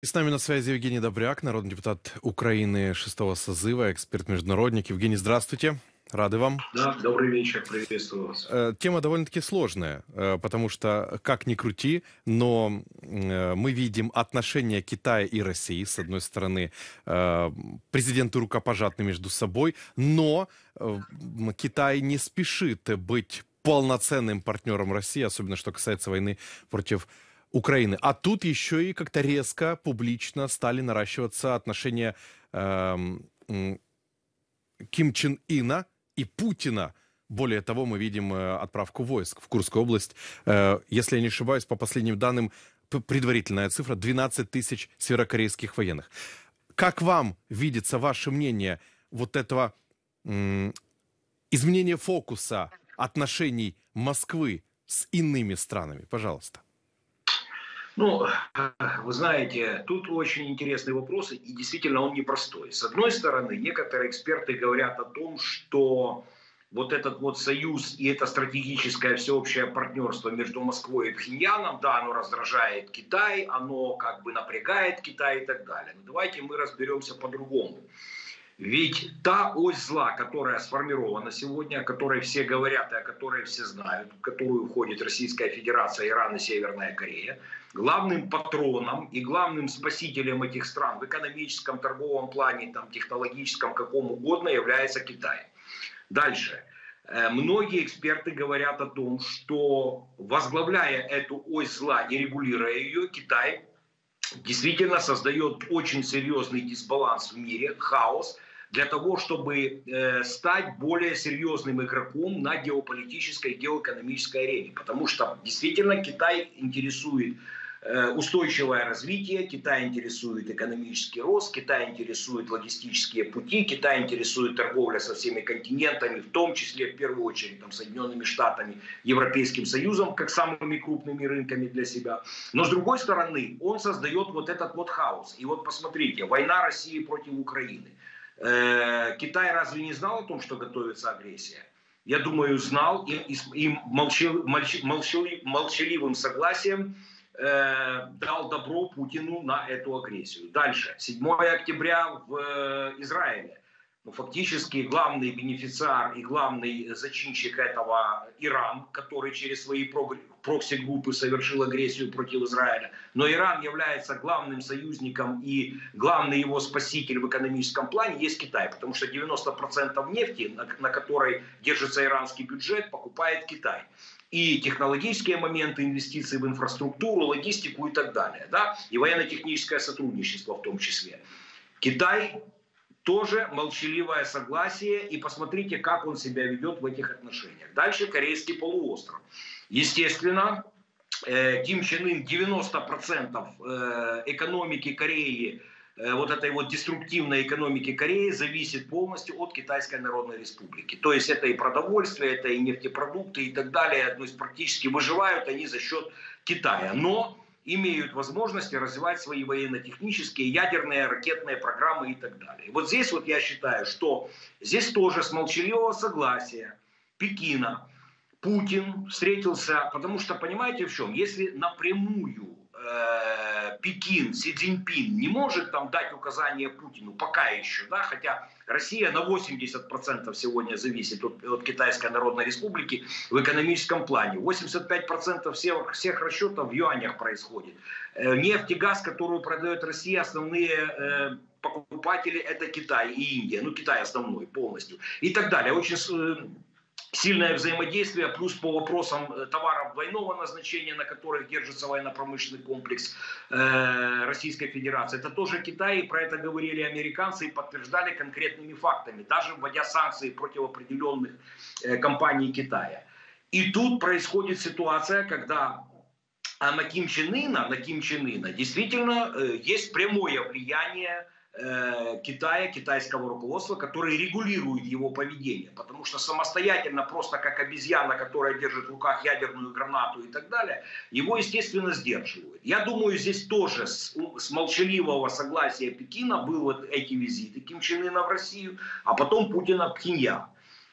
И с нами на связи Евгений Добряк, народный депутат Украины шестого созыва, эксперт-международник. Евгений, здравствуйте. Рады вам. Да, добрый вечер, приветствую вас. Э, тема довольно-таки сложная, э, потому что, как ни крути, но э, мы видим отношения Китая и России. С одной стороны, президенты рукопожатны между собой, но Китай не спешит быть полноценным партнером России, особенно что касается войны против Украины. А тут еще и как-то резко, публично стали наращиваться отношения э, Ким Чен Ина и Путина. Более того, мы видим э, отправку войск в Курскую область. Э, если я не ошибаюсь, по последним данным, предварительная цифра 12 тысяч северокорейских военных. Как вам видится ваше мнение вот этого изменения фокуса отношений Москвы с иными странами? Пожалуйста. Ну, вы знаете, тут очень интересный вопрос, и действительно он непростой. С одной стороны, некоторые эксперты говорят о том, что вот этот вот союз и это стратегическое всеобщее партнерство между Москвой и Пхеньяном, да, оно раздражает Китай, оно как бы напрягает Китай и так далее. Но давайте мы разберемся по-другому. Ведь та ось зла, которая сформирована сегодня, о которой все говорят и о которой все знают, в которую входит Российская Федерация, Иран и Северная Корея, главным патроном и главным спасителем этих стран в экономическом, торговом плане, там, технологическом, каком угодно является Китай. Дальше. Э, многие эксперты говорят о том, что возглавляя эту ось зла и регулируя ее, Китай действительно создает очень серьезный дисбаланс в мире, хаос – для того, чтобы э, стать более серьезным игроком на геополитической и геоэкономической арене. Потому что действительно Китай интересует устойчивое развитие, Китай интересует экономический рост, Китай интересует логистические пути, Китай интересует торговля со всеми континентами, в том числе в первую очередь там, Соединенными Штатами, Европейским Союзом, как самыми крупными рынками для себя. Но с другой стороны, он создает вот этот вот хаос. И вот посмотрите, война России против Украины – Э, Китай разве не знал о том, что готовится агрессия? Я думаю, знал и, и, и молчал, молчал, молчаливым согласием э, дал добро Путину на эту агрессию. Дальше. 7 октября в э, Израиле ну, фактически главный бенефициар и главный зачинщик этого Иран, который через свои прокси-группы совершил агрессию против Израиля. Но Иран является главным союзником и главный его спаситель в экономическом плане есть Китай, потому что 90% нефти, на, на которой держится иранский бюджет, покупает Китай и технологические моменты инвестиций в инфраструктуру, логистику и так далее, да, и военно-техническое сотрудничество в том числе. Китай тоже молчаливое согласие, и посмотрите, как он себя ведет в этих отношениях. Дальше Корейский полуостров. Естественно, э, Ким Чен Ын 90% э, экономики Кореи, вот этой вот деструктивной экономики Кореи зависит полностью от Китайской Народной Республики. То есть это и продовольствие, это и нефтепродукты и так далее. То есть практически выживают они за счет Китая. Но имеют возможности развивать свои военно-технические, ядерные, ракетные программы и так далее. Вот здесь вот я считаю, что здесь тоже с молчаливого согласия Пекина Путин встретился, потому что понимаете в чем, если напрямую э, Пекин, Си Цзиньпин не может там дать указания Путину, пока еще, да, хотя Россия на 80% сегодня зависит от, от Китайской Народной Республики в экономическом плане. 85% всех, всех расчетов в юанях происходит. Э, нефть и газ, которую продает Россия, основные э, покупатели это Китай и Индия. Ну, Китай основной полностью. И так далее. Очень э, сильное взаимодействие, плюс по вопросам э, товаров двойного назначения, на которых держится военно-промышленный комплекс э, Российской Федерации. Это тоже Китай, и про это говорили американцы и подтверждали конкретными фактами, даже вводя санкции против определенных э, компаний Китая. И тут происходит ситуация, когда а на Ким Чен Ына, на Ким Чен Ына действительно есть прямое влияние Э, Китая, китайского руководства, которые регулируют его поведение. Потому что самостоятельно, просто как обезьяна, которая держит в руках ядерную гранату и так далее, его, естественно, сдерживают. Я думаю, здесь тоже с, с молчаливого согласия Пекина были вот эти визиты Ким Чен Ына в Россию, а потом Путина в Пхеньян.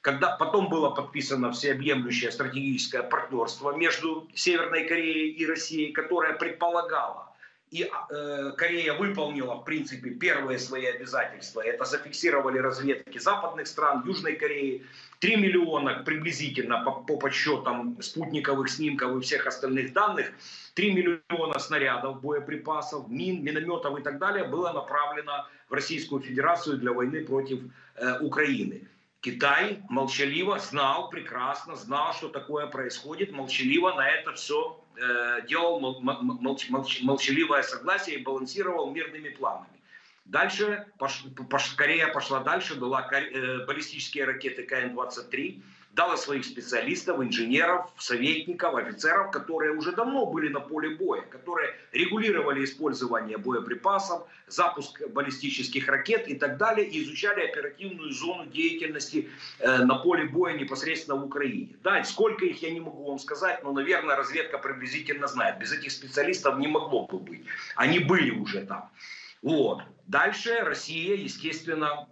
Когда потом было подписано всеобъемлющее стратегическое партнерство между Северной Кореей и Россией, которое предполагало и э, Корея выполнила, в принципе, первые свои обязательства. Это зафиксировали разведки западных стран, Южной Кореи. 3 миллиона приблизительно по, по подсчетам спутниковых снимков и всех остальных данных. 3 миллиона снарядов, боеприпасов, мин, минометов и так далее было направлено в Российскую Федерацию для войны против э, Украины. Китай молчаливо знал, прекрасно знал, что такое происходит, молчаливо на это все э, делал молч, молч, молчаливое согласие и балансировал мирными планами. Дальше пош, пош, Корея пошла дальше, дала э, баллистические ракеты КН-23, дала своих специалистов, инженеров, советников, офицеров, которые уже давно были на поле боя, которые регулировали использование боеприпасов, запуск баллистических ракет и так далее, и изучали оперативную зону деятельности э, на поле боя непосредственно в Украине. Да, сколько их я не могу вам сказать, но, наверное, разведка приблизительно знает. Без этих специалистов не могло бы быть. Они были уже там. Вот. Дальше Россия, естественно,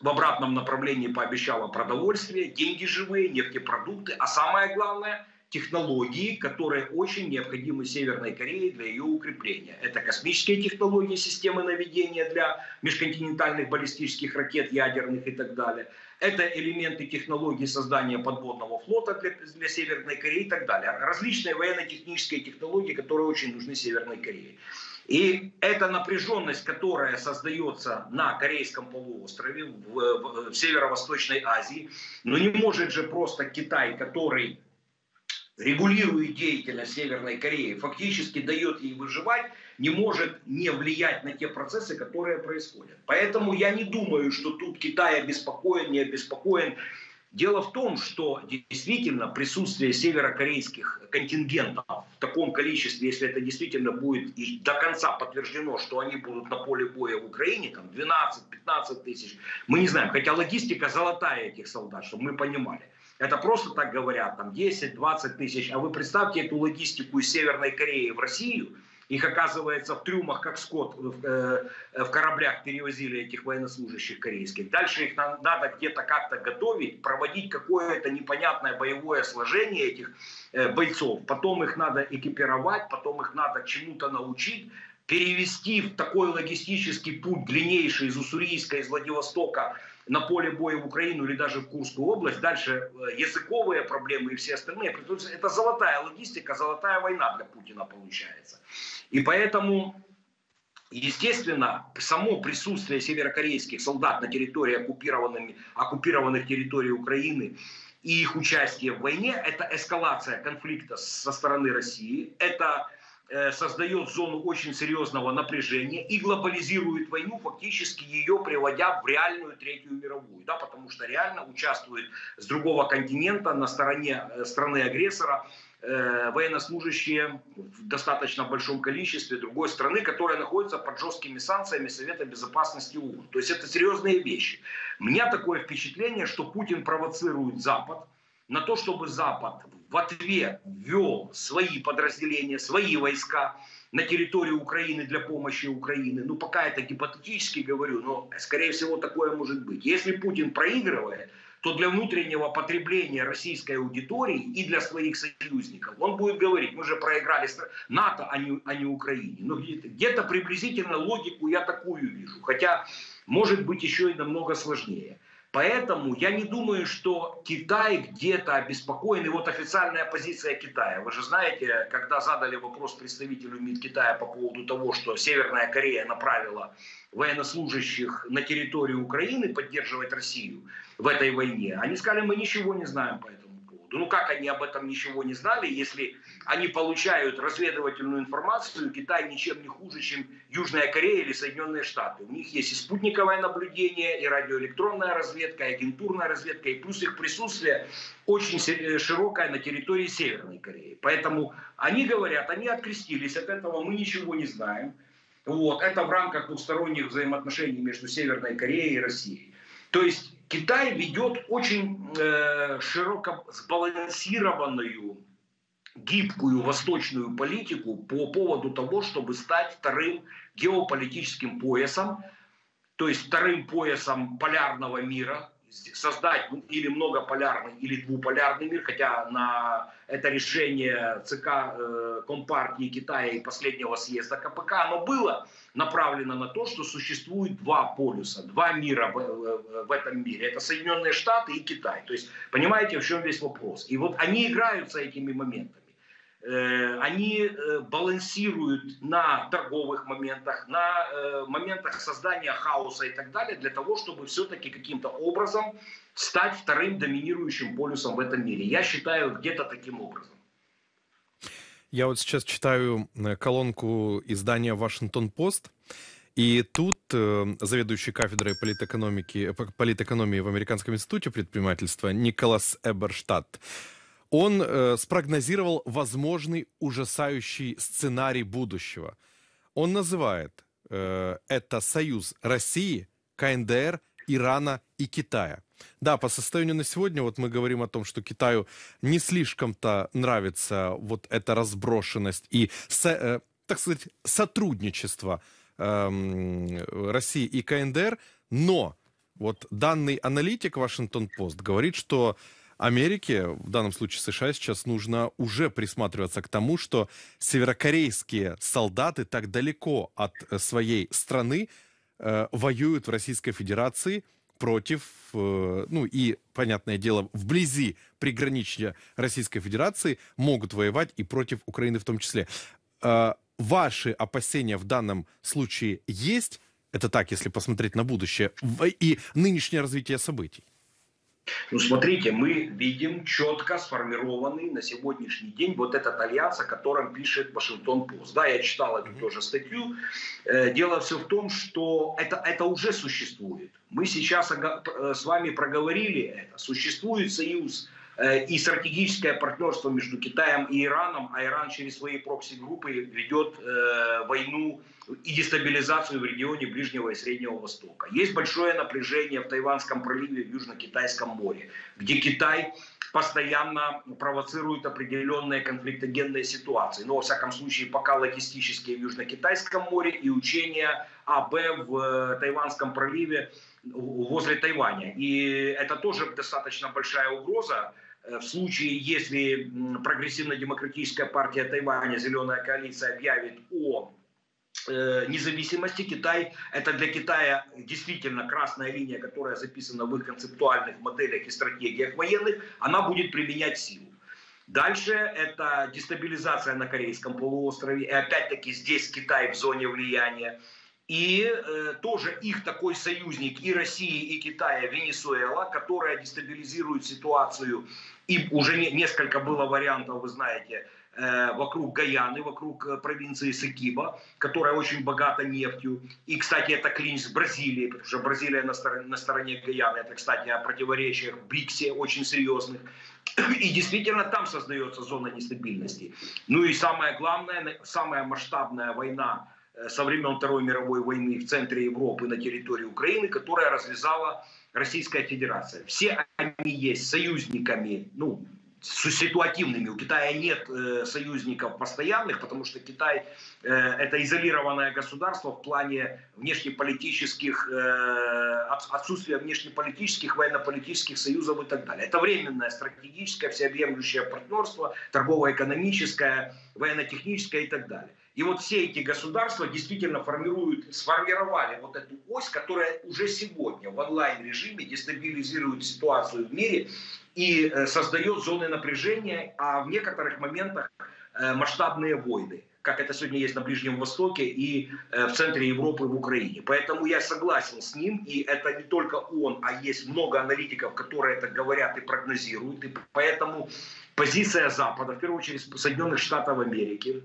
в обратном направлении пообещала продовольствие, деньги живые, нефтепродукты, а самое главное – технологии, которые очень необходимы Северной Корее для ее укрепления. Это космические технологии, системы наведения для межконтинентальных баллистических ракет, ядерных и так далее. Это элементы технологий создания подводного флота для, для Северной Кореи и так далее. Различные военно-технические технологии, которые очень нужны Северной Корее. И эта напряженность, которая создается на Корейском полуострове, в, в, Северо-Восточной Азии, но не может же просто Китай, который регулирует деятельность Северной Кореи, фактически дает ей выживать, не может не влиять на те процессы, которые происходят. Поэтому я не думаю, что тут Китай обеспокоен, не обеспокоен. Дело в том, что действительно присутствие северокорейских контингентов в таком количестве, если это действительно будет и до конца подтверждено, что они будут на поле боя в Украине, там 12-15 тысяч, мы не знаем. Хотя логистика золотая этих солдат, чтобы мы понимали. Это просто так говорят, там 10-20 тысяч. А вы представьте эту логистику из Северной Кореи в Россию – их, оказывается, в трюмах, как скот, в, э, в кораблях перевозили этих военнослужащих корейских. Дальше их надо где-то как-то готовить, проводить какое-то непонятное боевое сложение этих э, бойцов. Потом их надо экипировать, потом их надо чему-то научить перевести в такой логистический путь длиннейший из Уссурийска, из Владивостока на поле боя в Украину или даже в Курскую область. Дальше э, языковые проблемы и все остальные. Это золотая логистика, золотая война для Путина получается. И поэтому, естественно, само присутствие северокорейских солдат на территории оккупированных, оккупированных территорий Украины и их участие в войне – это эскалация конфликта со стороны России, это создает зону очень серьезного напряжения и глобализирует войну, фактически ее приводя в реальную Третью мировую. Да, потому что реально участвует с другого континента на стороне э, страны-агрессора э, военнослужащие в достаточно большом количестве другой страны, которая находится под жесткими санкциями Совета Безопасности ООН. То есть это серьезные вещи. У меня такое впечатление, что Путин провоцирует Запад на то, чтобы Запад в ответ ввел свои подразделения, свои войска на территорию Украины для помощи Украины. Ну, пока это гипотетически говорю, но, скорее всего, такое может быть. Если Путин проигрывает, то для внутреннего потребления российской аудитории и для своих союзников он будет говорить, мы же проиграли НАТО, а не, а не Украине. Но где-то, где приблизительно логику я такую вижу. Хотя может быть еще и намного сложнее. Поэтому я не думаю, что Китай где-то обеспокоен. И вот официальная позиция Китая. Вы же знаете, когда задали вопрос представителю МИД Китая по поводу того, что Северная Корея направила военнослужащих на территорию Украины поддерживать Россию в этой войне, они сказали, мы ничего не знаем по этому ну как они об этом ничего не знали, если они получают разведывательную информацию, Китай ничем не хуже, чем Южная Корея или Соединенные Штаты. У них есть и спутниковое наблюдение, и радиоэлектронная разведка, и агентурная разведка, и плюс их присутствие очень э, широкое на территории Северной Кореи. Поэтому они говорят, они открестились от этого, мы ничего не знаем. Вот, это в рамках двухсторонних взаимоотношений между Северной Кореей и Россией. То есть Китай ведет очень э, широко сбалансированную, гибкую восточную политику по поводу того, чтобы стать вторым геополитическим поясом, то есть вторым поясом полярного мира, создать или многополярный, или двуполярный мир, хотя на это решение ЦК э, Компартии Китая и последнего съезда КПК, оно было направлено на то, что существует два полюса, два мира в, в, этом мире. Это Соединенные Штаты и Китай. То есть, понимаете, в чем весь вопрос. И вот они играются этими моментами. Э, они э, балансируют на торговых моментах, на э, моментах создания хаоса и так далее, для того, чтобы все-таки каким-то образом стать вторым доминирующим полюсом в этом мире. Я считаю, где-то таким образом. Я вот сейчас читаю колонку издания «Вашингтон-Пост», и тут э, заведующий кафедрой политэкономики, политэкономии в Американском институте предпринимательства Николас Эберштадт он э, спрогнозировал возможный ужасающий сценарий будущего. Он называет э, это союз России, КНДР, Ирана и Китая. Да, по состоянию на сегодня вот мы говорим о том, что Китаю не слишком-то нравится вот эта разброшенность и, со, э, так сказать, сотрудничество э, России и КНДР, но вот данный аналитик Вашингтон-Пост говорит, что Америке, в данном случае США, сейчас нужно уже присматриваться к тому, что северокорейские солдаты так далеко от э, своей страны э, воюют в Российской Федерации против, э, ну и, понятное дело, вблизи приграничья Российской Федерации могут воевать и против Украины в том числе. Э, ваши опасения в данном случае есть? Это так, если посмотреть на будущее и нынешнее развитие событий. Ну, смотрите, мы видим четко сформированный на сегодняшний день вот этот альянс, о котором пишет Вашингтон-Пост. Да, я читал эту тоже статью. Э, дело все в том, что это, это уже существует. Мы сейчас э, с вами проговорили это. Существует союз Э, и стратегическое партнерство между Китаем и Ираном, а Иран через свои прокси-группы ведет войну и дестабилизацию в регионе Ближнего и Среднего Востока. Есть большое напряжение в Тайванском проливе, в Южно-Китайском море, где Китай постоянно провоцирует определенные конфликтогенные ситуации. Но, во всяком случае, пока логистические в Южно-Китайском море и учения АБ в э, Тайванском проливе возле Тайваня. И это тоже достаточно большая угроза Э, в случае, если прогрессивно-демократическая партия Тайваня, Зеленая коалиция объявит о независимости Китай, это для Китая действительно красная линия, которая записана в их концептуальных моделях и стратегиях военных, она будет применять силу. Дальше это дестабилизация на Корейском полуострове, и опять-таки здесь Китай в зоне влияния. И э, тоже их такой союзник и России, и Китая, Венесуэла, которая дестабилизирует ситуацию. И уже не, несколько было вариантов, вы знаете, э, вокруг Гаяны, вокруг э, провинции Сакиба, которая очень богата нефтью. И, кстати, это клинч с Бразилией, потому что Бразилия на стороне, на стороне Гаяны. Это, кстати, о противоречиях в БРИКСе очень серьезных. И действительно там создается зона нестабильности. Ну и самое главное, самая масштабная война Э, со времен Второй мировой войны в центре Европы на территории Украины, которая развязала Российская Федерация. Все они есть союзниками, ну, ситуативными. У Китая нет э, союзников постоянных, потому что Китай э, это изолированное государство в плане внешнеполитических, э, отсутствия внешнеполитических, военно-политических союзов и так далее. Это временное стратегическое, всеобъемлющее партнерство, торгово-экономическое, военно-техническое и так далее. И вот все эти государства действительно формируют, сформировали вот эту ось, которая уже сегодня в онлайн-режиме дестабилизирует ситуацию в мире и э, создает зоны напряжения, а в некоторых моментах э, масштабные войны как это сегодня есть на Ближнем Востоке и э, в центре Европы, в Украине. Поэтому я согласен с ним, и это не только он, а есть много аналитиков, которые это говорят и прогнозируют. И поэтому позиция Запада, в первую очередь Соединенных Штатов Америки,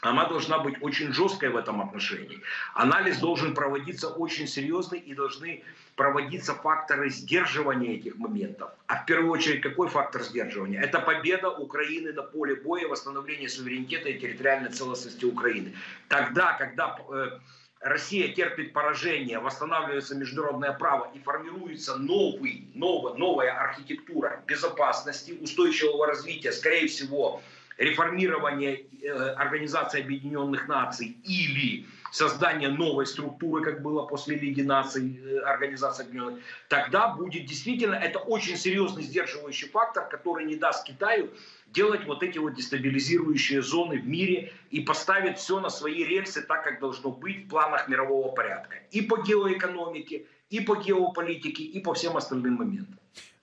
она должна быть очень жесткой в этом отношении. Анализ должен проводиться очень серьезный и должны проводиться факторы сдерживания этих моментов. А в первую очередь какой фактор сдерживания? Это победа Украины на поле боя, восстановление суверенитета и территориальной целостности Украины. Тогда, когда э, Россия терпит поражение, восстанавливается международное право и формируется новый, новая, новая архитектура безопасности, устойчивого развития, скорее всего, реформирование э, Организации Объединенных Наций или создания новой структуры, как было после Лиги наций, э, Организации Объединенных, тогда будет действительно, это очень серьезный сдерживающий фактор, который не даст Китаю делать вот эти вот дестабилизирующие зоны в мире и поставить все на свои рельсы так, как должно быть в планах мирового порядка. И по геоэкономике, и по геополитике, и по всем остальным моментам.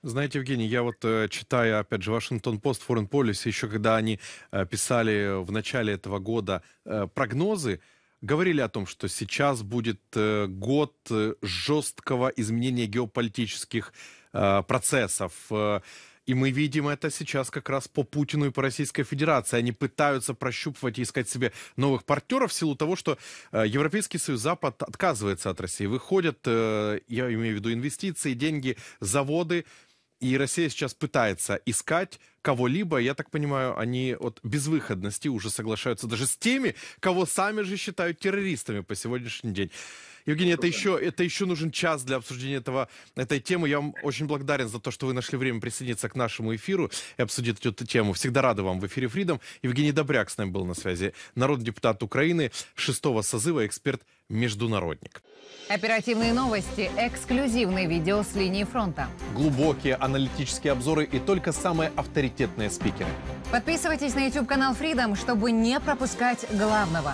Знаете, Евгений, я вот э, читаю, опять же, Вашингтон Пост, Foreign Policy, еще когда они э, писали в начале этого года э, прогнозы, говорили о том, что сейчас будет год жесткого изменения геополитических процессов. И мы видим это сейчас как раз по Путину и по Российской Федерации. Они пытаются прощупывать и искать себе новых партнеров в силу того, что Европейский Союз, Запад отказывается от России. Выходят, я имею в виду инвестиции, деньги, заводы, и Россия сейчас пытается искать кого-либо, я так понимаю, они от безвыходности уже соглашаются даже с теми, кого сами же считают террористами по сегодняшний день. Евгений, это еще, это еще нужен час для обсуждения этого, этой темы. Я вам очень благодарен за то, что вы нашли время присоединиться к нашему эфиру и обсудить эту тему. Всегда рады вам в эфире Freedom. Евгений Добряк с нами был на связи. Народный депутат Украины, шестого созыва, эксперт-международник. Оперативные новости, эксклюзивные видео с линии фронта. Глубокие аналитические обзоры и только самые авторитетные спикеры. Подписывайтесь на YouTube-канал Freedom, чтобы не пропускать главного.